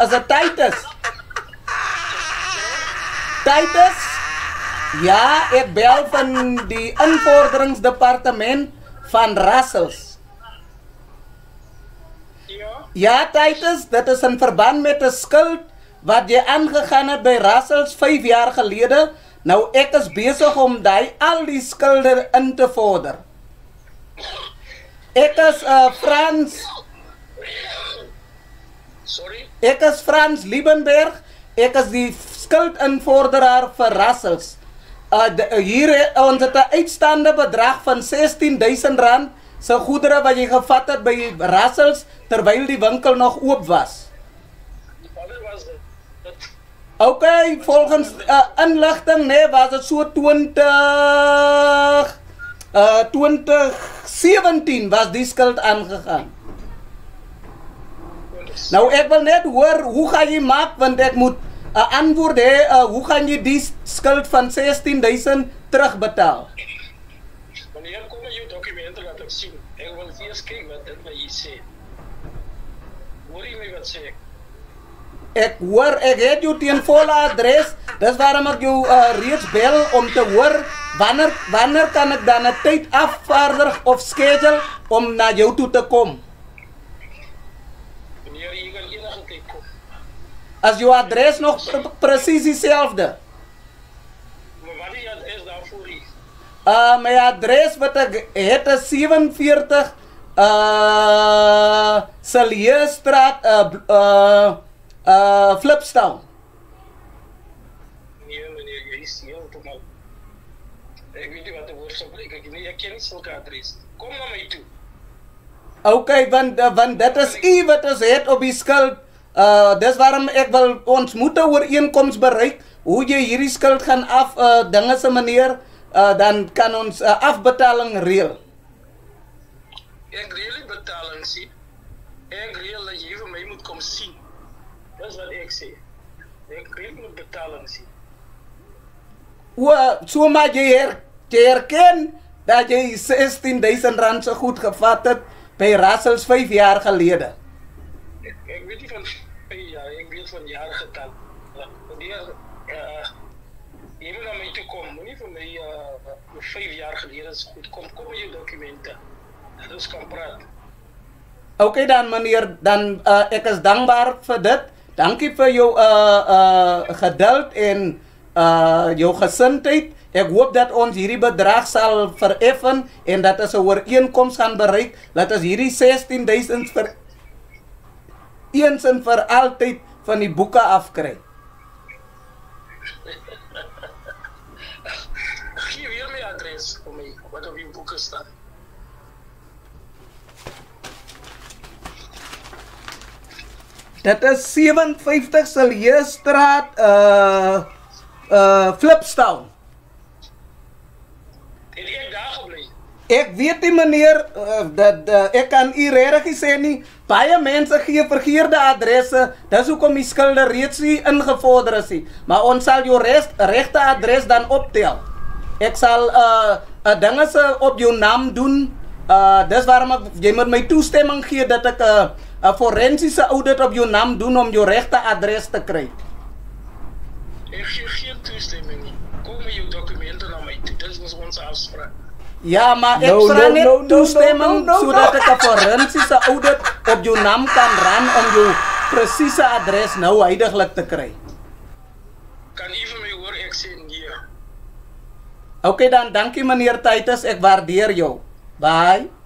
is dit Titus? Titus? Ja, ek bel van die invorderingsdepartement van Russells. Ja, Ja, Titus, dit is in verband met 'n skuld wat jy aangegaan het by Russells 5 jaar gelede. Nou ek is besig om daai al die skulde in te vorder. Ek is uh Frans, sorry. ek is Frans Liebenberg. Ek is die skuldinvorderaar vir Russells. Uh de, hier uh, ons het 'n uitstaande bedrag van R16000 se goedere wat jy gevat het by Russells terwyl die winkel nog oop was. Wat was dit? Dit OK, volgens uh, inligting nê, nee, was dit so 20 uh 2017 was die skuld aangegaan. Nou ek wil net hoor hoe gaan jy maak want ek moet 'n uh, antwoord hê uh, hoe gaan jy die skuld van 16000 terugbetaal? Wanneer kom jy jou dokumente laat ek sien? Ek wil eers kyk wat dit wat jy sê. Hoor jy my wat sê ek? Hoor ek het jou teen volle adres. Dis waarom ek jou uh, reeds bel om te hoor wanneer wanneer kan ek dan 'n tyd afvaardig of schedule om na jou toe te kom? Wanneer jy kan enige tyd kom. As jou adres nog pre presies dieselfde. Maar wat jy is daarvoor hier? Uh my adres wat ek het is 47 uh Saliestraat uh uh uh Flipstown. Nee, meneer, jy is heeltemal. Ek weet nie wat die woord sou. Ek nee, ek ken nie sulke adres. Kom na my toe. OK, want uh, want dit is u wat ons het op die skuld. Uh dis waarom ek wil ons moet 'n ooreenkoms bereik hoe jy hierdie skuld gaan af uh dinge se manier uh dan kan ons uh, afbetaling reël. Ek reël die betaling sien. Ek reël dat jy vir my moet kom sien. Dis wat ek sê. Ek reël moet betaling sien. O, so maar jy her, jy herken dat jy 16000 rand so goed gevat het by Russells 5 jaar gelede. Ek, ek weet nie van ja, ek weet van jare getal. Wanneer uh jy moet na my toe kom, moenie vir my uh 5 jaar gelede is goed kom kom met jou dokumente. Dat ons kan praat. OK dan meneer, dan uh, ek is dankbaar vir dit. Dankie vir jou uh uh geduld en uh jou gesindheid. Ek hoop dat ons hierdie bedrag sal vereffen en dat ons 'n ooreenkoms gaan bereik dat ons hierdie 16000 vir eens en vir altyd van die boeke afkry. Gee weer my adres vir my wat op jou boeke staan. Dit is 57 Siljestraat uh uh Flipstown. Het ek daar gebly? Ek weet nie meneer uh, dat uh, ek kan u regtig sê nie. Baie mense gee verkeerde adresse. Dis hoekom die skulde reeds nie ingevorder is nie. Maar ons sal jou rest, regte adres dan optel. Ek sal uh, uh dinge se op jou naam doen. Uh dis waarom ek, jy moet my toestemming gee dat ek 'n uh, 'n forensiese audit op jou naam doen om jou regte adres te kry. Ek gee geen toestemming nie. Kom met jou dokumente na my toe. Dis ons ons afspraak. Ja, maar ek No, vra no, net no, no, toestemming no, no, no, sodat no. ek 'n forensiese audit op jou naam kan ran om jou presiese adres nou heidaglik te kry. Kan u vir my hoor ek sê nee. OK dan, dankie meneer Titus, ek waardeer jou. Bye.